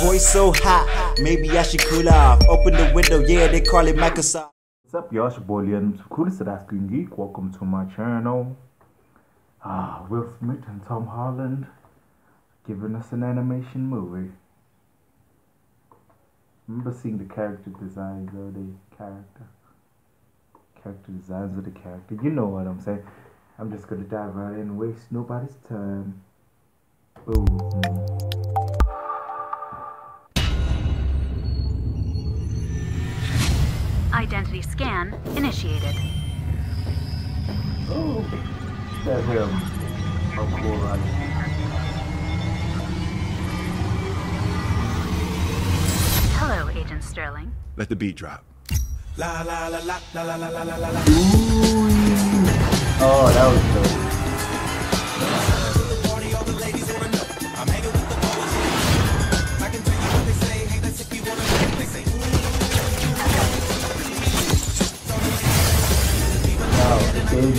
voice so hot, maybe I should cool off. Open the window, yeah, they call it Microsoft. What's up, y'all? It's your boy Liam, coolest screen geek. Welcome to my channel. Ah, Will Smith and Tom Holland giving us an animation movie. remember seeing the character designs of the character. Character designs of the character. You know what I'm saying. I'm just gonna dive right in and waste nobody's time. Boom. Identity scan initiated. Oh, that's um, him. Oh, cool, right? Hello, Agent Sterling. Let the beat drop. La la la la la la la la la la. Oh, that was dope.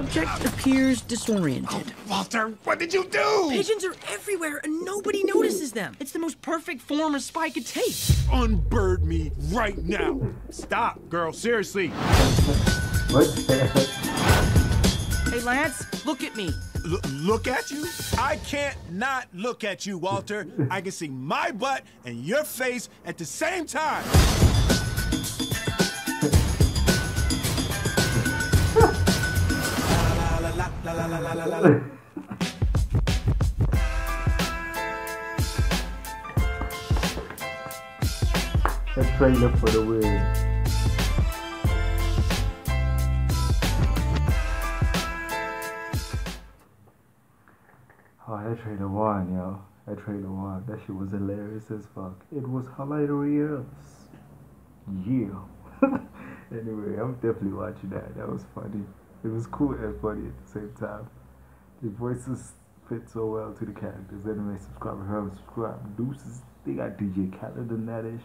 Subject appears disoriented. Oh, Walter, what did you do? Pigeons are everywhere and nobody notices them. It's the most perfect form a spy could take. Unbird me right now. Stop, girl, seriously. What the heck? Hey, Lance, look at me. L- look at you? I can't not look at you, Walter. I can see my butt and your face at the same time. A trailer for the win. Oh, that trailer won, yo. That trailer won. That shit was hilarious as fuck. It was hilarious. Yeah. anyway, I'm definitely watching that. That was funny. It was cool and funny at the same time. The voices fit so well to the characters. Anyway, subscribe, remember, subscribe. Deuces. They got DJ Khaled and that ish.